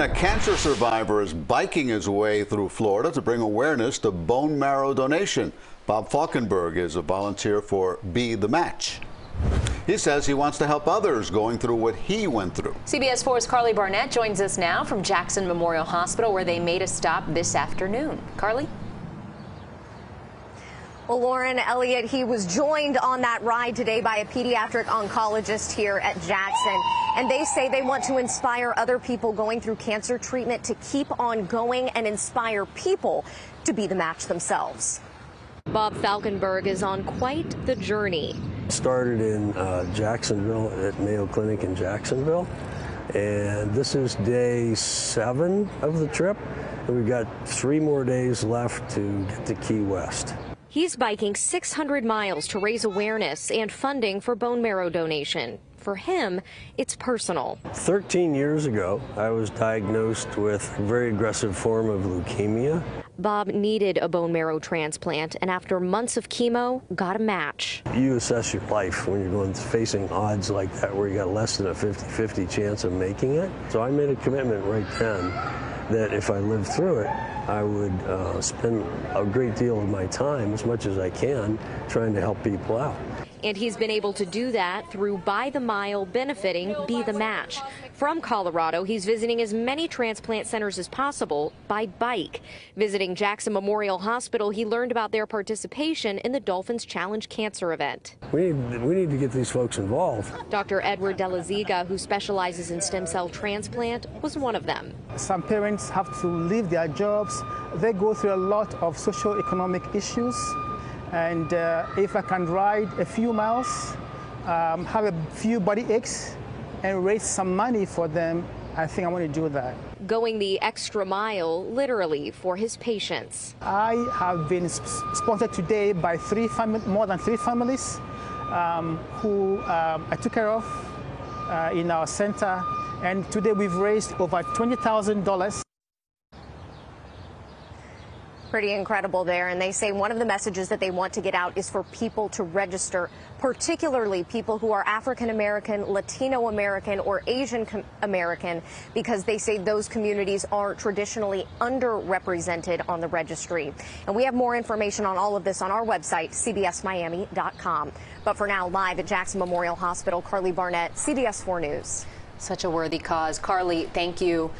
A cancer survivor is biking his way through Florida to bring awareness to bone marrow donation. Bob Falkenberg is a volunteer for Be the Match. He says he wants to help others going through what he went through. CBS 4's Carly Barnett joins us now from Jackson Memorial Hospital where they made a stop this afternoon. Carly? Well, Lauren Eliott, he was joined on that ride today by a pediatric oncologist here at Jackson. And they say they want to inspire other people going through cancer treatment to keep on going and inspire people to be the match themselves. Bob Falkenberg is on quite the journey. Started in uh, Jacksonville at Mayo Clinic in Jacksonville. And this is day seven of the trip. And we've got three more days left to get to Key West. He's biking 600 miles to raise awareness and funding for bone marrow donation. For him, it's personal. 13 years ago, I was diagnosed with a very aggressive form of leukemia. Bob needed a bone marrow transplant, and after months of chemo, got a match. You assess your life when you're going facing odds like that where you got less than a 50-50 chance of making it. So I made a commitment right then that if I lived through it, I would uh, spend a great deal of my time, as much as I can, trying to help people out. And he's been able to do that through By the Mile benefiting Be the Match. From Colorado, he's visiting as many transplant centers as possible by bike. Visiting Jackson Memorial Hospital, he learned about their participation in the Dolphins Challenge Cancer event. We need, we need to get these folks involved. Dr. Edward Delaziga, who specializes in stem cell transplant, was one of them. Some parents have to leave their jobs. They go through a lot of socio-economic issues and uh, if I can ride a few miles, um, have a few body aches, and raise some money for them, I think I want to do that. Going the extra mile, literally, for his patients. I have been sponsored today by three more than three families um, who um, I took care of uh, in our center. And today we've raised over $20,000. Pretty incredible there. And they say one of the messages that they want to get out is for people to register, particularly people who are African American, Latino American, or Asian American, because they say those communities are traditionally underrepresented on the registry. And we have more information on all of this on our website, cbsmiami.com. But for now, live at Jackson Memorial Hospital, Carly Barnett, CBS 4 News. Such a worthy cause. Carly, thank you.